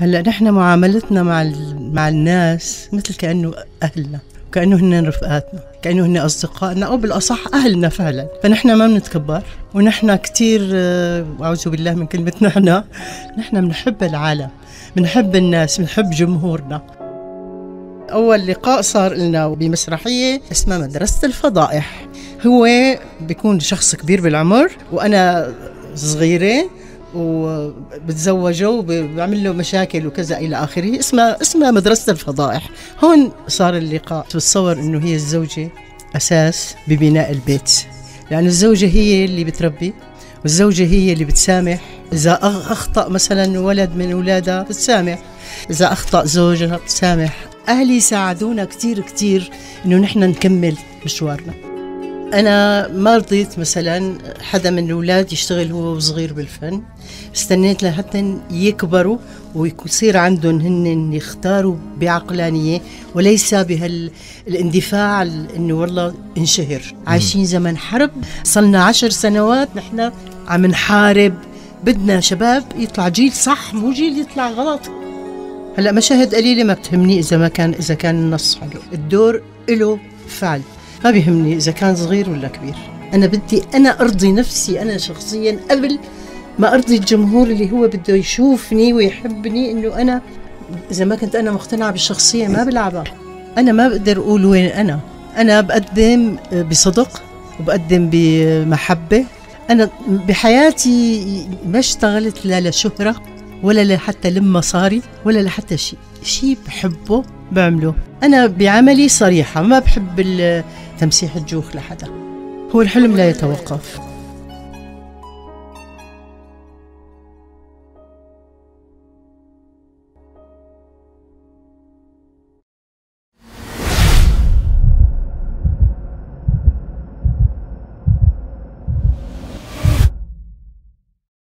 هلا نحن معاملتنا مع مع الناس مثل كأنه أهلنا كأنه هن رفقاتنا كأنه هن أصدقائنا أو بالأصح أهلنا فعلا. فنحن ما بنتكبر ونحن كثير آه، أعوذ بالله من كلمة نحن نحن بنحب العالم بنحب الناس بنحب جمهورنا. أول لقاء صار لنا بمسرحية اسمها مدرسة الفضائح. هو بيكون شخص كبير بالعمر وأنا صغيرة. وبتزوجه وبعمل له مشاكل وكذا إلى آخره. اسمها اسمها مدرسة الفضائح. هون صار اللقاء. بتصور إنه هي الزوجة أساس ببناء البيت. لأن الزوجة هي اللي بتربي والزوجة هي اللي بتسامح. إذا أخطأ مثلا ولد من أولادها بتسامح. إذا أخطأ زوجها بتسامح. أهلي ساعدونا كتير كتير إنه نحن نكمل مشوارنا. أنا ما رضيت مثلا حدا من الأولاد يشتغل هو وصغير بالفن. استنيت لحتى يكبروا ويصير عندهم هن يختاروا بعقلانية وليس بهالإندفاع إنه والله انشهر. عايشين زمن حرب. صلنا عشر سنوات نحن عم نحارب. بدنا شباب يطلع جيل صح مو جيل يطلع غلط. هلأ مشاهد قليلة ما بتهمني إذا ما كان إذا كان النص حلو. الدور له فعل. ما بيهمني إذا كان صغير ولا كبير. أنا بدي أنا أرضي نفسي أنا شخصيا قبل ما أرضي الجمهور اللي هو بده يشوفني ويحبني إنه أنا إذا ما كنت أنا مقتنعة بالشخصية ما بلعبها. أنا ما بقدر أقول وين أنا. أنا بقدم بصدق وبقدم بمحبة. أنا بحياتي ما اشتغلت لا لشهرة ولا لحتى لم مصاري ولا لحتى شيء شيء بحبه بعمله. أنا بعملي صريحة ما بحب تمسيح الجوخ لحدا. هو الحلم لا يتوقف.